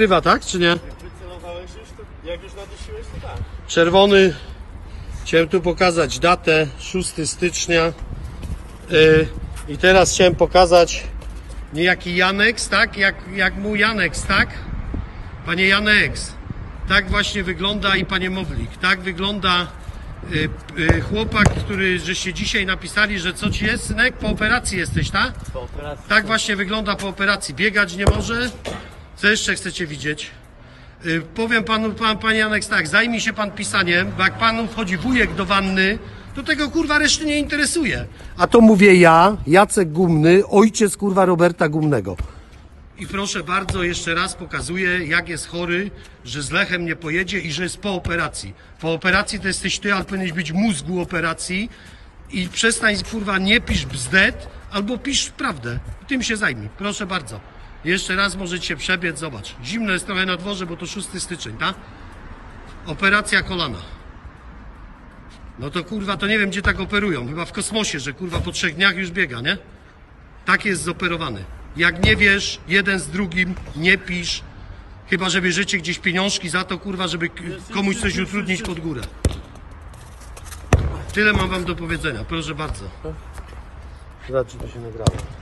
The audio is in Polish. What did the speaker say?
Krywa, tak, czy nie? Wycelowałeś już, to jak już nadusiłeś, to tak. Czerwony. Chciałem tu pokazać datę 6 stycznia. Yy, I teraz chciałem pokazać niejaki Janeks, tak? Jak, jak mu Janeks, tak? Panie Janeks, tak właśnie wygląda i panie Mowlik, tak wygląda y, y, chłopak, który żeście dzisiaj napisali, że co ci jest, synek? Po operacji jesteś, tak? Po operacji. Tak właśnie wygląda po operacji. Biegać nie może. Co jeszcze chcecie widzieć? Y, Powiem panu, pan, panie Janeks, tak, zajmij się pan pisaniem, bo jak panu wchodzi wujek do wanny, to tego kurwa reszty nie interesuje. A to mówię ja, Jacek Gumny, ojciec kurwa Roberta Gumnego. I proszę bardzo, jeszcze raz pokazuję, jak jest chory, że z Lechem nie pojedzie i że jest po operacji. Po operacji to jesteś ty, ale powinieneś być mózgu operacji i przestań, kurwa, nie pisz bzdet, albo pisz prawdę. Tym się zajmij. Proszę bardzo. Jeszcze raz możecie przebiec, zobacz. Zimno jest trochę na dworze, bo to 6 styczeń, tak? Operacja kolana. No to kurwa, to nie wiem, gdzie tak operują. Chyba w kosmosie, że kurwa po trzech dniach już biega, nie? Tak jest zoperowany. Jak nie wiesz, jeden z drugim, nie pisz. Chyba, że bierzecie gdzieś pieniążki za to, kurwa, żeby komuś coś utrudnić pod górę. Tyle mam wam do powiedzenia, proszę bardzo. Zobaczcie, to się nagrało.